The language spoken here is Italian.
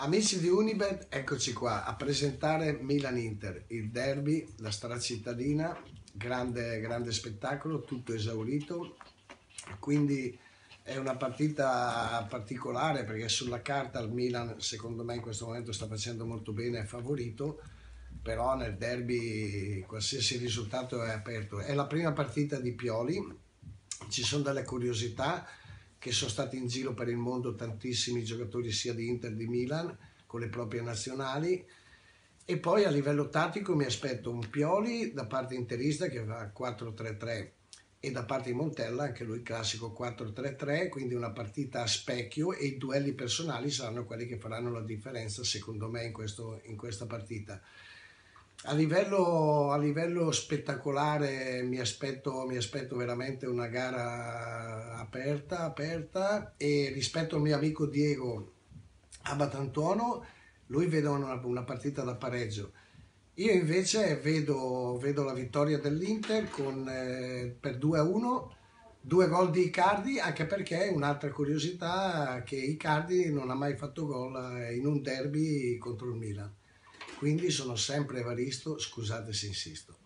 Amici di Unibet, eccoci qua a presentare Milan-Inter, il derby, la strada cittadina, grande, grande spettacolo, tutto esaurito, quindi è una partita particolare perché sulla carta il Milan secondo me in questo momento sta facendo molto bene, è favorito, però nel derby qualsiasi risultato è aperto. È la prima partita di Pioli, ci sono delle curiosità, che sono stati in giro per il mondo tantissimi giocatori sia di Inter di Milan con le proprie nazionali. E poi a livello tattico mi aspetto un Pioli da parte interista che va 4-3-3 e da parte di Montella anche lui classico 4-3-3 quindi una partita a specchio e i duelli personali saranno quelli che faranno la differenza secondo me in, questo, in questa partita a livello, a livello spettacolare mi aspetto, mi aspetto, veramente una gara aperta, aperta e rispetto al mio amico Diego Abatantuono, lui vede una, una partita da pareggio. Io invece vedo, vedo la vittoria dell'Inter eh, per 2-1, due gol di Icardi, anche perché un'altra curiosità che Icardi non ha mai fatto gol eh, in un derby contro il Milan. Quindi sono sempre Evaristo, scusate se insisto.